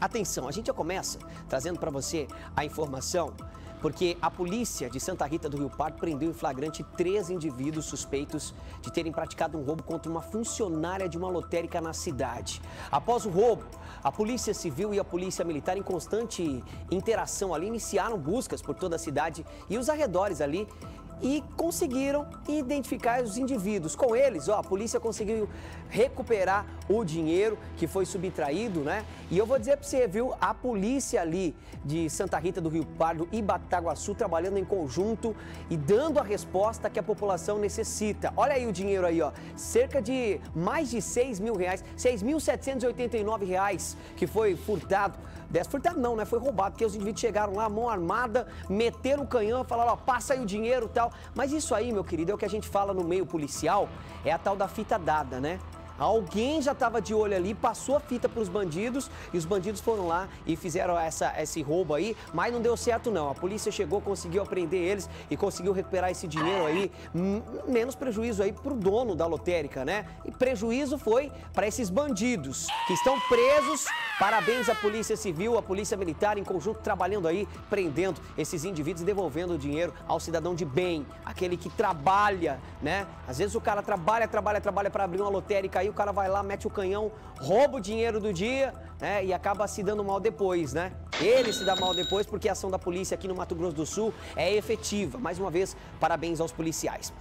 Atenção, a gente já começa trazendo para você a informação, porque a polícia de Santa Rita do Rio Pardo prendeu em flagrante três indivíduos suspeitos de terem praticado um roubo contra uma funcionária de uma lotérica na cidade. Após o roubo, a Polícia Civil e a Polícia Militar, em constante interação ali, iniciaram buscas por toda a cidade e os arredores ali e conseguiram identificar os indivíduos. Com eles, ó, a polícia conseguiu recuperar o dinheiro que foi subtraído, né? E eu vou dizer para você, viu, a polícia ali de Santa Rita do Rio Pardo e Bataguaçu trabalhando em conjunto e dando a resposta que a população necessita. Olha aí o dinheiro aí, ó, cerca de mais de 6 mil reais, 6.789 reais que foi furtado. Dessa furtado não, né? Foi roubado, porque os indivíduos chegaram lá, mão armada, meteram o canhão, falaram, ó, passa aí o dinheiro e tal. Mas isso aí, meu querido, é o que a gente fala no meio policial, é a tal da fita dada, né? Alguém já estava de olho ali, passou a fita para os bandidos e os bandidos foram lá e fizeram essa, esse roubo aí, mas não deu certo não. A polícia chegou, conseguiu apreender eles e conseguiu recuperar esse dinheiro aí, menos prejuízo aí para o dono da lotérica, né? E prejuízo foi para esses bandidos que estão presos. Parabéns à Polícia Civil, à Polícia Militar em conjunto trabalhando aí, prendendo esses indivíduos e devolvendo o dinheiro ao cidadão de bem, aquele que trabalha, né? Às vezes o cara trabalha, trabalha, trabalha para abrir uma lotérica o cara vai lá, mete o canhão, rouba o dinheiro do dia, né? E acaba se dando mal depois, né? Ele se dá mal depois porque a ação da polícia aqui no Mato Grosso do Sul é efetiva. Mais uma vez, parabéns aos policiais.